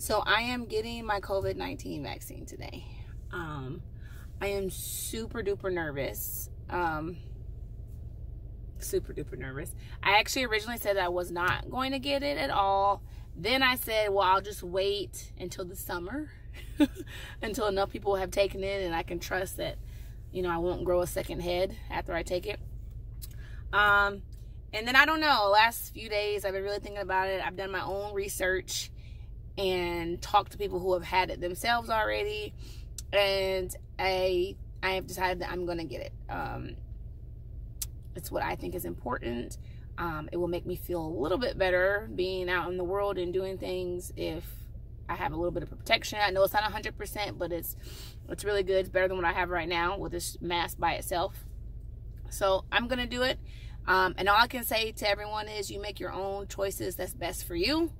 So I am getting my COVID-19 vaccine today. Um, I am super duper nervous. Um, super duper nervous. I actually originally said that I was not going to get it at all. Then I said, well, I'll just wait until the summer until enough people have taken it and I can trust that, you know, I won't grow a second head after I take it. Um, and then I don't know, last few days I've been really thinking about it. I've done my own research and talk to people who have had it themselves already. And I I have decided that I'm gonna get it. Um, it's what I think is important. Um, it will make me feel a little bit better being out in the world and doing things if I have a little bit of protection. I know it's not 100% but it's it's really good. It's better than what I have right now with this mask by itself. So I'm gonna do it. Um, and all I can say to everyone is you make your own choices that's best for you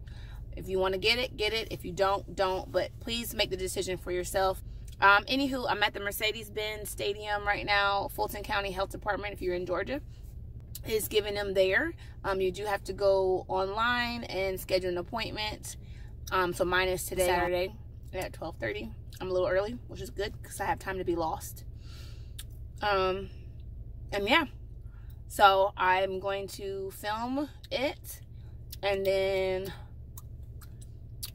if you want to get it, get it. If you don't, don't. But please make the decision for yourself. Um, anywho, I'm at the Mercedes-Benz Stadium right now. Fulton County Health Department, if you're in Georgia, is giving them there. Um, you do have to go online and schedule an appointment. Um, so mine is today, Saturday at 12.30. I'm a little early, which is good because I have time to be lost. Um, and yeah, so I'm going to film it and then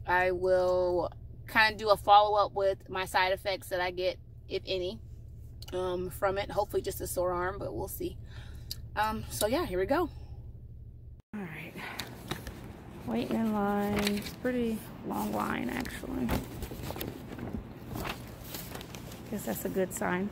I will kind of do a follow-up with my side effects that I get, if any, um, from it. Hopefully just a sore arm, but we'll see. Um, so yeah, here we go. All right. Waiting in line. It's pretty long line, actually. I guess that's a good sign.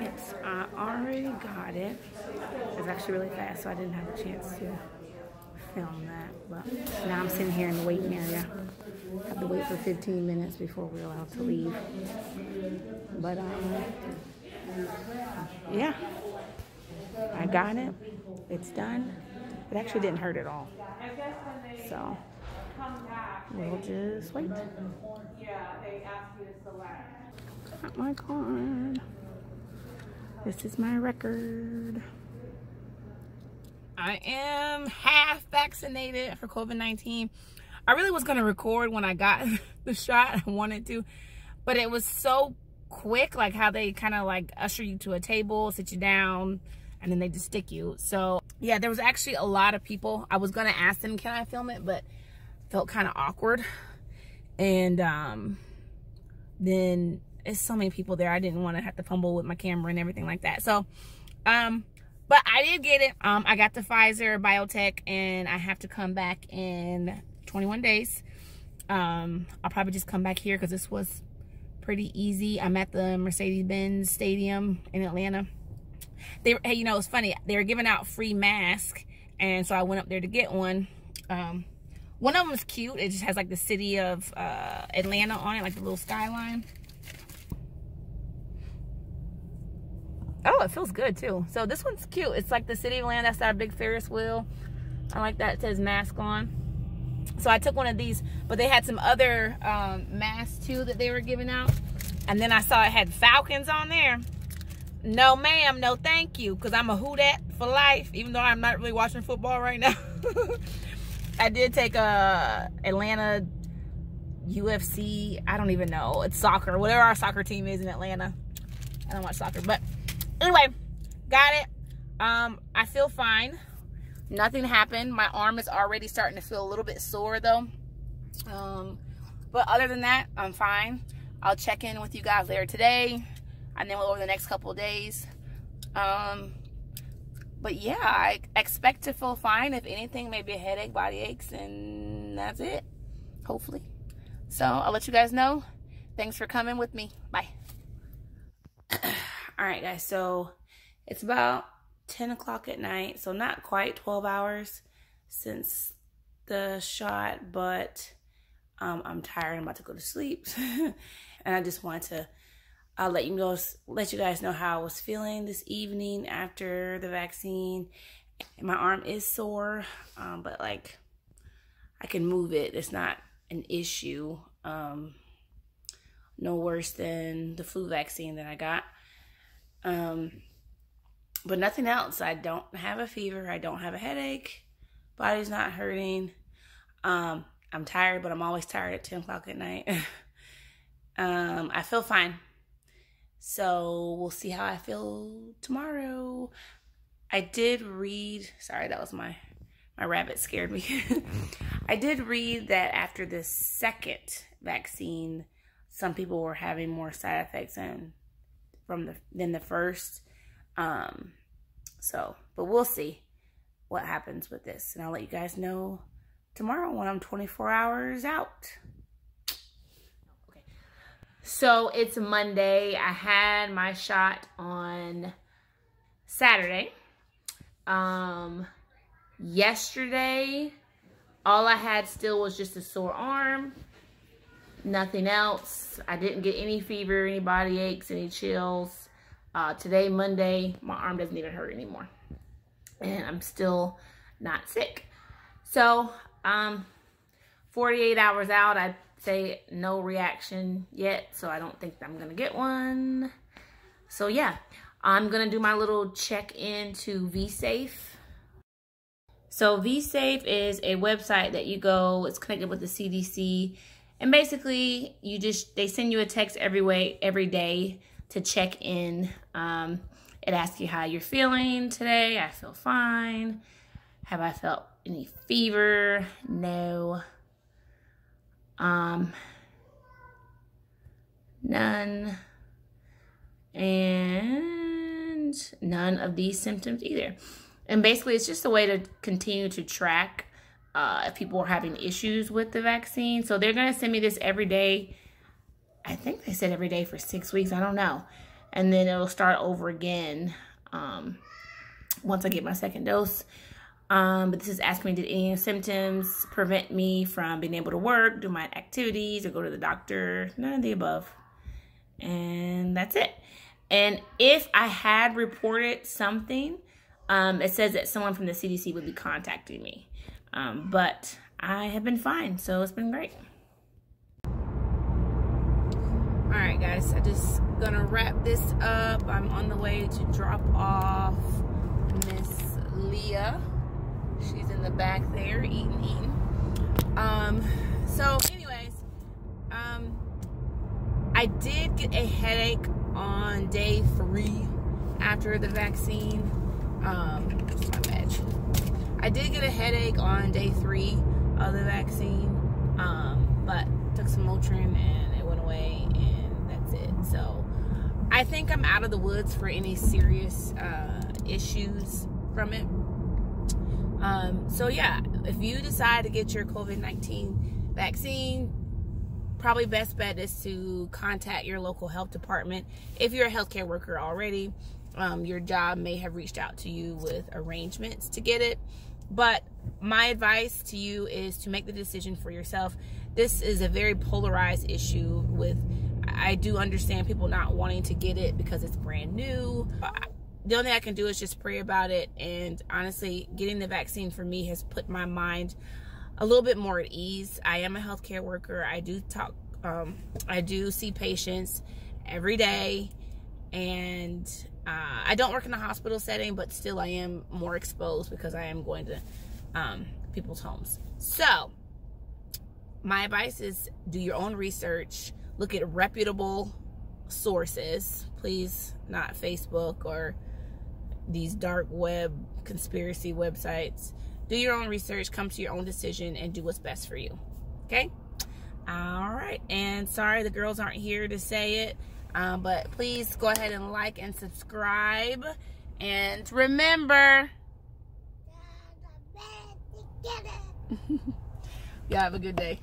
Yes, I already got it. It's actually really fast, so I didn't have a chance to film that. But now I'm sitting here in the waiting area. I have to wait for 15 minutes before we're allowed to leave. But um, yeah, I got it. It's done. It actually didn't hurt at all. So we'll just wait. Yeah, they ask you to select. Got my card. This is my record. I am half vaccinated for COVID-19. I really was going to record when I got the shot. I wanted to. But it was so quick, like how they kind of like usher you to a table, sit you down, and then they just stick you. So, yeah, there was actually a lot of people. I was going to ask them, can I film it? But felt kind of awkward. And um, then it's so many people there. I didn't want to have to fumble with my camera and everything like that. So, um, but I did get it. Um, I got the Pfizer biotech and I have to come back in 21 days. Um, I'll probably just come back here because this was pretty easy. I'm at the Mercedes-Benz Stadium in Atlanta. They, hey, you know, it's funny. They were giving out free masks, and so I went up there to get one. Um, one of them is cute. It just has like the city of uh, Atlanta on it, like the little skyline. Oh, it feels good too. So this one's cute. It's like the city of Atlanta. That's that big Ferris wheel. I like that. It says mask on. So I took one of these, but they had some other um, masks too that they were giving out. And then I saw it had Falcons on there. No, ma'am. No, thank you. Because I'm a Who Dat for life, even though I'm not really watching football right now. I did take a Atlanta UFC. I don't even know. It's soccer. Whatever our soccer team is in Atlanta. I don't watch soccer, but anyway, got it. Um, I feel fine. Nothing happened. My arm is already starting to feel a little bit sore though. Um, but other than that, I'm fine. I'll check in with you guys later today and then over the next couple days. Um, but yeah, I expect to feel fine. If anything, maybe a headache, body aches, and that's it. Hopefully. So I'll let you guys know. Thanks for coming with me. Bye. All right, guys. So it's about 10 o'clock at night. So not quite 12 hours since the shot, but um, I'm tired. I'm about to go to sleep. and I just wanted to I'll let you know, let you guys know how I was feeling this evening after the vaccine. My arm is sore, um, but like I can move it. It's not an issue. Um, no worse than the flu vaccine that I got. Um, but nothing else. I don't have a fever. I don't have a headache. Body's not hurting. Um, I'm tired, but I'm always tired at 10 o'clock at night. um, I feel fine. So we'll see how I feel tomorrow. I did read, sorry, that was my my rabbit scared me. I did read that after the second vaccine, some people were having more side effects than from the than the first. Um, so, but we'll see what happens with this, and I'll let you guys know tomorrow when I'm 24 hours out. Okay. So it's Monday. I had my shot on Saturday. Um, yesterday, all I had still was just a sore arm nothing else. I didn't get any fever, any body aches, any chills. Uh, today, Monday, my arm doesn't even hurt anymore. And I'm still not sick. So, um, 48 hours out, I'd say no reaction yet. So I don't think I'm going to get one. So yeah, I'm going to do my little check-in to VSafe. So VSafe is a website that you go, it's connected with the CDC and basically, you just they send you a text every way every day to check in. Um, it asks you how you're feeling today. I feel fine. Have I felt any fever? No. Um, none. And none of these symptoms either. And basically, it's just a way to continue to track uh, if people are having issues with the vaccine. So they're going to send me this every day. I think they said every day for six weeks. I don't know. And then it'll start over again um, once I get my second dose. Um, but this is asking me, did any symptoms prevent me from being able to work, do my activities, or go to the doctor? None of the above. And that's it. And if I had reported something, um, it says that someone from the CDC would be contacting me. Um, but I have been fine, so it's been great. All right, guys, I just gonna wrap this up. I'm on the way to drop off Miss Leah. She's in the back there eating, eating. Um, so anyways, um, I did get a headache on day three after the vaccine. Um, my. I did get a headache on day three of the vaccine, um, but took some Motrin and it went away, and that's it. So I think I'm out of the woods for any serious uh, issues from it. Um, so yeah, if you decide to get your COVID-19 vaccine, probably best bet is to contact your local health department. If you're a healthcare worker already, um, your job may have reached out to you with arrangements to get it. But my advice to you is to make the decision for yourself. This is a very polarized issue with I do understand people not wanting to get it because it's brand new. The only thing I can do is just pray about it. And honestly, getting the vaccine for me has put my mind a little bit more at ease. I am a healthcare worker. I do talk, um, I do see patients every day. And uh, I don't work in a hospital setting, but still I am more exposed because I am going to um, people's homes. So, my advice is do your own research, look at reputable sources, please, not Facebook or these dark web conspiracy websites. Do your own research, come to your own decision, and do what's best for you. Okay? All right. And sorry the girls aren't here to say it. Um, but please go ahead and like and subscribe. And remember, you have a good day.